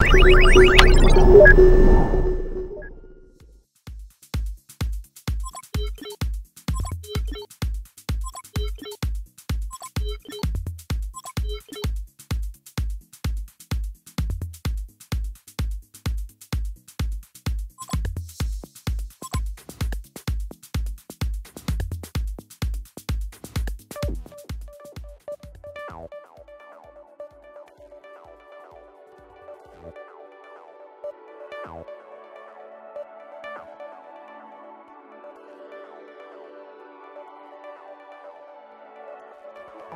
you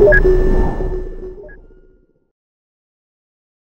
you